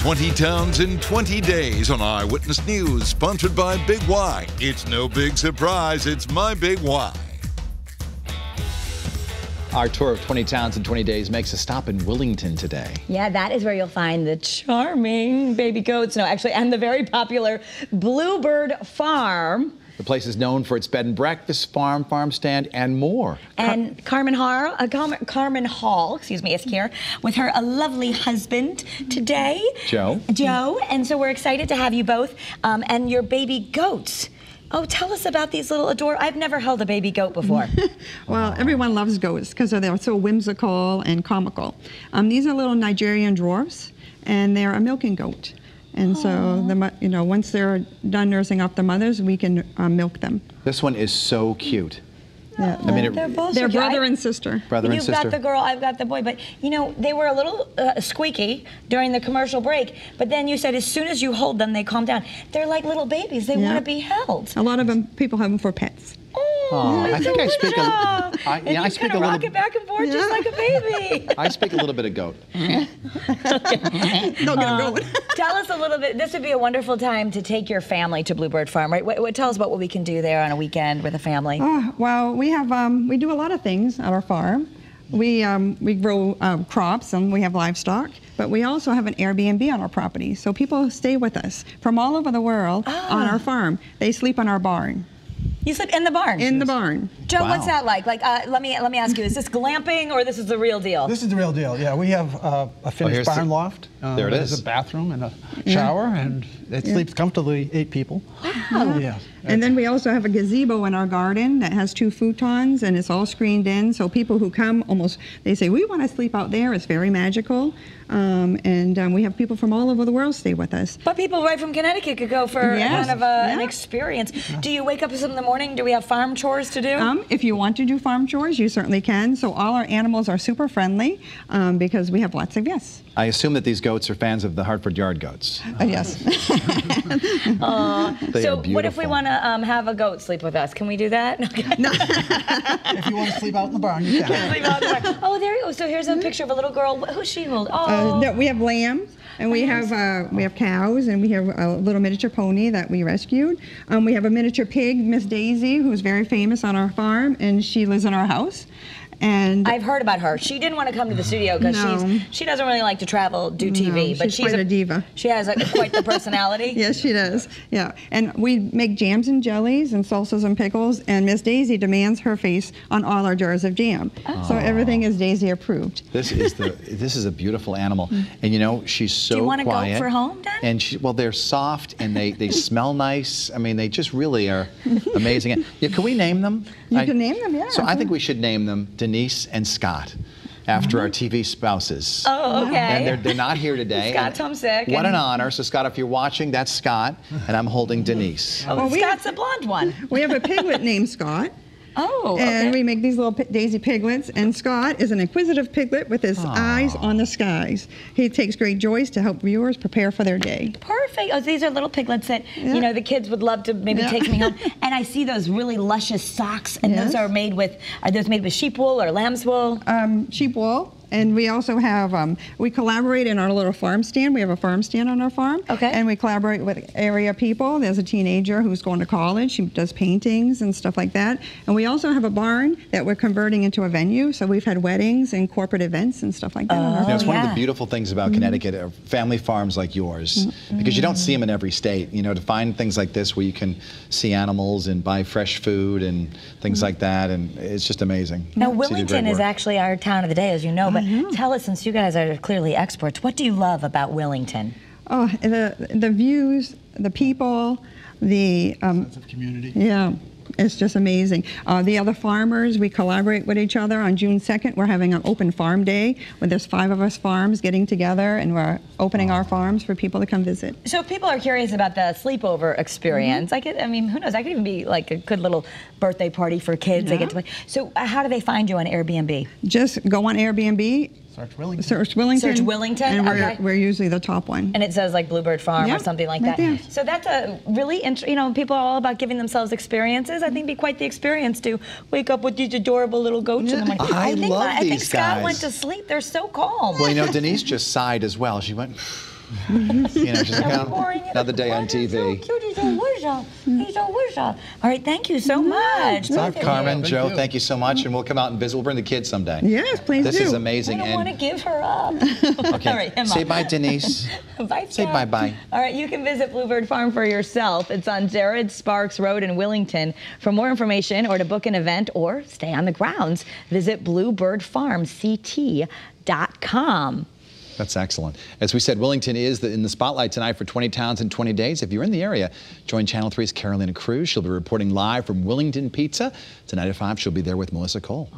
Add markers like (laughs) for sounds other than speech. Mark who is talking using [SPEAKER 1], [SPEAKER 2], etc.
[SPEAKER 1] 20 towns in 20 days on Eyewitness News, sponsored by Big Y. It's no big surprise, it's my Big Y.
[SPEAKER 2] Our tour of 20 towns in 20 days makes a stop in Willington today.
[SPEAKER 3] Yeah, that is where you'll find the charming baby goats. No, actually, and the very popular Bluebird Farm.
[SPEAKER 2] The place is known for its bed and breakfast, farm, farm stand, and more.
[SPEAKER 3] And Carmen Hall, uh, Carmen, Carmen Hall, excuse me, is here with her a lovely husband today,
[SPEAKER 2] Joe.
[SPEAKER 3] Joe, and so we're excited to have you both um, and your baby goats. Oh, tell us about these little adore. I've never held a baby goat before. (laughs)
[SPEAKER 4] Well, everyone loves goats because they're so whimsical and comical. Um, these are little Nigerian dwarfs, and they're a milking goat. And so, the, you know, once they're done nursing off the mothers, we can uh, milk them.
[SPEAKER 2] This one is so cute.
[SPEAKER 4] Yeah.
[SPEAKER 2] I mean, it-
[SPEAKER 3] They're both
[SPEAKER 4] They're
[SPEAKER 3] so
[SPEAKER 4] brother
[SPEAKER 3] I-
[SPEAKER 4] and sister.
[SPEAKER 2] Brother and
[SPEAKER 3] You've
[SPEAKER 2] sister.
[SPEAKER 3] got the girl, I've got the boy, but you know they were a little uh, squeaky during the commercial break. But then you said as soon as you hold them, they calm down. They're like little babies; they
[SPEAKER 4] Yeah.
[SPEAKER 3] want to be held.
[SPEAKER 4] A lot of them, people have them for pets.
[SPEAKER 3] Oh,
[SPEAKER 2] I think I speak a-
[SPEAKER 3] Georgia.
[SPEAKER 2] I-
[SPEAKER 3] and
[SPEAKER 2] yeah,
[SPEAKER 3] you
[SPEAKER 2] I speak a little-
[SPEAKER 3] rock it back and forth just like a baby. (laughs)
[SPEAKER 2] I speak a little bit of goat. (laughs)
[SPEAKER 4] Don't get them going. (laughs)
[SPEAKER 3] Tell us a little bit. This would be a wonderful time to take your family to Bluebird Farm, right? What, what, tell us about what we can do there on a weekend with a family.
[SPEAKER 4] Ah, well, we have um, we do a lot of things at our farm. We um, we grow um, crops and we have livestock, but we also have an Airbnb on our property. So people stay with us from all over the world on our farm. They sleep on our barn.
[SPEAKER 3] You sleep in the barn.
[SPEAKER 4] In the barn.
[SPEAKER 3] Joe,
[SPEAKER 2] Wow.
[SPEAKER 3] what's that like? Like, uh, let me let me ask you: Is this glamping or this is the real deal?
[SPEAKER 5] This is the real deal. Yeah, we have uh, a finished
[SPEAKER 2] the-
[SPEAKER 5] barn loft. Uh,
[SPEAKER 2] There it
[SPEAKER 5] there's a bathroom and a shower, and it sleeps comfortably eight people. Wow. Yeah.
[SPEAKER 4] And then we also have a gazebo in our garden that has two futons and it's all screened in. So people who come almost, they say, we want to sleep out there. It's very magical. Um, and um, we have people from all over the world stay with us.
[SPEAKER 3] But people right from Connecticut could go for
[SPEAKER 4] Yes,
[SPEAKER 3] kind of a, an
[SPEAKER 4] yeah.
[SPEAKER 3] experience. Do you wake up in the morning? Do we have farm chores to do?
[SPEAKER 4] If you want to do farm chores, you certainly can. So all our animals are super friendly um, because we have lots of yes.
[SPEAKER 2] I assume that these goats are fans of the Hartford Yard goats.
[SPEAKER 4] Uh, yes. (laughs) (laughs)
[SPEAKER 2] They
[SPEAKER 3] so
[SPEAKER 2] are
[SPEAKER 3] what if we want to um, have a goat sleep with us? Can we do that? (laughs) Okay.
[SPEAKER 5] If you want to sleep out in the barn, you can.
[SPEAKER 3] Sleep out there. oh, there you go. So here's a picture of a little girl. Who's she hold? Oh,
[SPEAKER 4] Uh, no, we have lambs. And we have uh, we have cows, and we have a little miniature pony that we rescued. Um, we have a miniature pig, Miss Daisy, who's very famous on our farm, and she lives in our house. And
[SPEAKER 3] I've heard about her. She didn't want to come to the studio because
[SPEAKER 4] No.
[SPEAKER 3] she's she doesn't really like to travel, do TV,
[SPEAKER 4] No,
[SPEAKER 3] but
[SPEAKER 4] she's quite a diva.
[SPEAKER 3] She has a, quite the personality. (laughs)
[SPEAKER 4] Yes, she does. Yeah, and we make jams and jellies and salsas and pickles. And Miss Daisy demands her face on all our jars of jam. So oh. everything is Daisy approved.
[SPEAKER 2] This is the this is a beautiful animal, mm. and you know she's so Do
[SPEAKER 3] you want to goat
[SPEAKER 2] quiet.
[SPEAKER 3] for home, Dan?
[SPEAKER 2] And she, well, they're soft and they they smell nice. I mean, they just really are amazing. (laughs) Yeah, can we name them?
[SPEAKER 4] You
[SPEAKER 2] I-
[SPEAKER 4] can name them, yeah.
[SPEAKER 2] So I think we should name them Denise and Scott, after our TV spouses.
[SPEAKER 3] Oh, okay.
[SPEAKER 2] And they're, they're not here today. (laughs)
[SPEAKER 3] Scott
[SPEAKER 2] and
[SPEAKER 3] homesick
[SPEAKER 2] What an honor. So Scott, if you're watching, that's Scott, and I'm holding Denise.
[SPEAKER 3] Oh,
[SPEAKER 4] Well, we
[SPEAKER 3] Scott's a blonde one.
[SPEAKER 4] We have a piglet named Scott.
[SPEAKER 3] Oh,
[SPEAKER 4] And
[SPEAKER 3] okay.
[SPEAKER 4] we make these little daisy piglets. And Scott is an inquisitive piglet with his eyes on the skies. He takes great joys to help viewers prepare for their day.
[SPEAKER 3] Perfect. Oh, these are little piglets that
[SPEAKER 4] Yeah.
[SPEAKER 3] you know the kids would love to maybe
[SPEAKER 4] Yeah.
[SPEAKER 3] take me home. (laughs) And I see those really luscious socks, and those are made with are those made with sheep wool or lamb's wool?
[SPEAKER 4] um, sheep wool. And we also have, um, we collaborate in our little farm stand. We have a farm stand on our farm.
[SPEAKER 3] Okay.
[SPEAKER 4] And we collaborate with area people. There's a teenager who's going to college. She does paintings and stuff like that. And we also have a barn that we're converting into a venue. So we've had weddings and corporate events and stuff like that. on our oh,
[SPEAKER 2] You know, it's one of the beautiful things about mm-hmm. Connecticut, are family farms like yours, because you don't see them in every state. You know, to find things like this where you can see animals and buy fresh food and things mm-hmm. like that, and it's just amazing.
[SPEAKER 3] Now,
[SPEAKER 2] mm-hmm. See
[SPEAKER 3] Willington is actually our town of the day, as you know. But tell us, since you guys are clearly experts, what do you love about Willington?
[SPEAKER 4] Oh, the, the views, the people, the um,
[SPEAKER 5] Sense of community.
[SPEAKER 4] Yeah, it's just amazing. Uh, the other farmers, we collaborate with each other. On June 2nd, we're having an open farm day where there's five of us farms getting together and we're opening our farms for people to come visit.
[SPEAKER 3] So, if people are curious about the sleepover experience, I could, I mean, who knows? I could even be like a good little birthday party for kids. They get to play. So, uh, how do they find you on Airbnb?
[SPEAKER 4] Just go on Airbnb,
[SPEAKER 5] Search Willington.
[SPEAKER 4] search Willington.
[SPEAKER 3] Search Willington,
[SPEAKER 4] And we're,
[SPEAKER 3] okay.
[SPEAKER 4] we're usually the top one.
[SPEAKER 3] and it says like Bluebird Farm
[SPEAKER 4] Yeah,
[SPEAKER 3] or something like
[SPEAKER 4] right
[SPEAKER 3] that.
[SPEAKER 4] there.
[SPEAKER 3] So that's a really, interesting, you know, people are all about giving themselves experiences. I think it'd be quite the experience to wake up with these adorable little goats in the morning.
[SPEAKER 2] I
[SPEAKER 3] think
[SPEAKER 2] love
[SPEAKER 3] I think
[SPEAKER 2] these
[SPEAKER 3] Scott
[SPEAKER 2] guys.
[SPEAKER 3] went to sleep. They're so calm.
[SPEAKER 2] Well, you know, (laughs) Denise just sighed as well. She went, You know, she's like,
[SPEAKER 3] Are
[SPEAKER 2] "Oh,
[SPEAKER 3] we boring it?
[SPEAKER 2] another day on
[SPEAKER 3] What? So
[SPEAKER 2] TV.
[SPEAKER 3] He's a wizard. He's a wizard. All right, thank you so much.
[SPEAKER 2] So,
[SPEAKER 3] both of
[SPEAKER 2] Carmen,
[SPEAKER 3] you.
[SPEAKER 2] Joe, thank you so much, and we'll come out and visit. We'll bring the kids someday.
[SPEAKER 4] Yes, please
[SPEAKER 2] This
[SPEAKER 4] do.
[SPEAKER 2] is
[SPEAKER 3] I
[SPEAKER 2] amazing.
[SPEAKER 3] don't want to give her up. (laughs)
[SPEAKER 2] okay,
[SPEAKER 3] All right, Emma.
[SPEAKER 2] say bye, Denise. (laughs)
[SPEAKER 3] Bye,
[SPEAKER 2] Say bye-bye.
[SPEAKER 3] All right, you can visit Bluebird Farm for yourself. It's on Jared Sparks Road in Willington. For more information or to book an event or stay on the grounds, visit bluebirdfarmct.com.
[SPEAKER 2] That's excellent. As we said, Willington is in the spotlight tonight for 20 Towns in 20 Days. If you're in the area, join Channel 3's Carolina Cruz. She'll be reporting live from Willington Pizza. Tonight at 5, she'll be there with Melissa Cole.